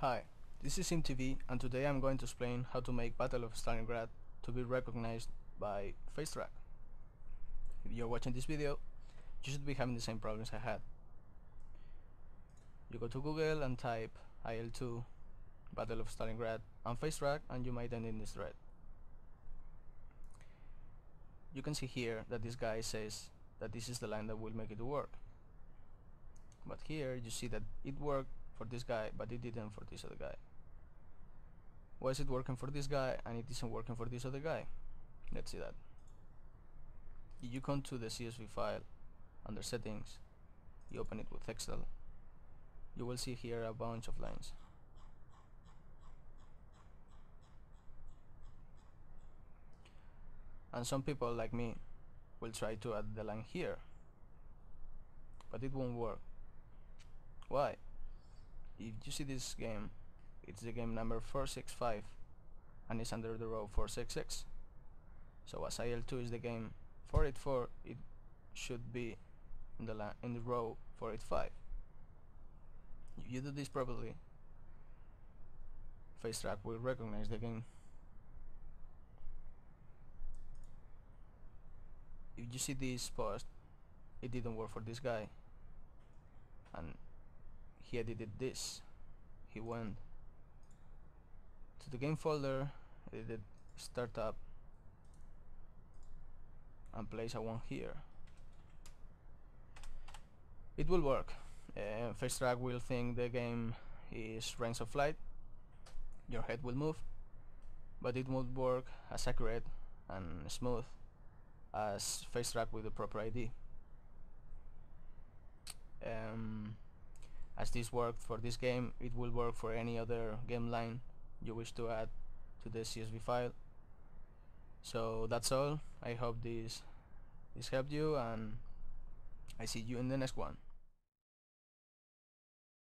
Hi, this is SimTV and today I'm going to explain how to make Battle of Stalingrad to be recognized by FaceTrack. If you're watching this video, you should be having the same problems I had. You go to Google and type IL2 Battle of Stalingrad and FaceTrack and you might end in this thread. You can see here that this guy says that this is the line that will make it work. But here you see that it worked for this guy but it didn't for this other guy. Why is it working for this guy and it isn't working for this other guy? Let's see that. You come to the CSV file under settings you open it with Excel you will see here a bunch of lines. And some people like me will try to add the line here but it won't work. Why if you see this game it's the game number 465 and it's under the row 466 so as IL2 is the game 484 it should be in the in the row 485 if you do this properly FaceTrack will recognize the game. If you see this post it didn't work for this guy. And he edited this. He went to the game folder edited startup and place a one here. It will work. Uh, FaceTrack will think the game is Rise of Flight your head will move but it won't work as accurate and smooth as FaceTrack with the proper ID um, as this worked for this game it will work for any other game line you wish to add to the CSV file. So that's all. I hope this this helped you and I see you in the next one